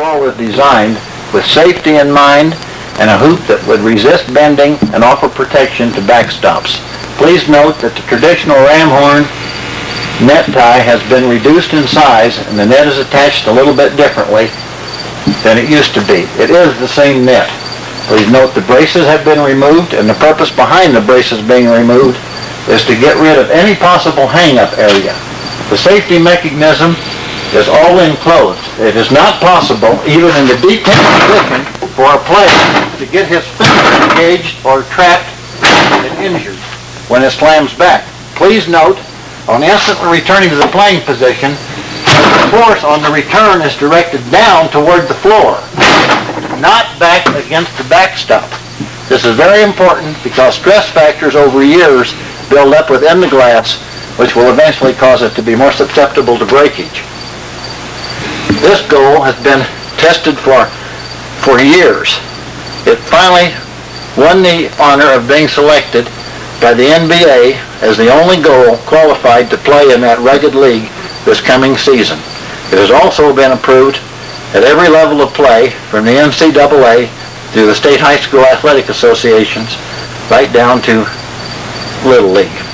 goal is designed with safety in mind and a hoop that would resist bending and offer protection to backstops. Please note that the traditional ram horn net tie has been reduced in size and the net is attached a little bit differently than it used to be. It is the same net. Please note the braces have been removed and the purpose behind the braces being removed is to get rid of any possible hang-up area. The safety mechanism is all enclosed. It is not possible, even in the detent position, for a player to get his finger engaged or trapped and injured when it slams back. Please note, on instantly returning to the playing position, the force on the return is directed down toward the floor, not back against the backstop. This is very important because stress factors over years build up within the glass, which will eventually cause it to be more susceptible to breakage. This goal has been tested for, for years. It finally won the honor of being selected by the NBA as the only goal qualified to play in that rugged league this coming season. It has also been approved at every level of play from the NCAA through the state high school athletic associations right down to Little League.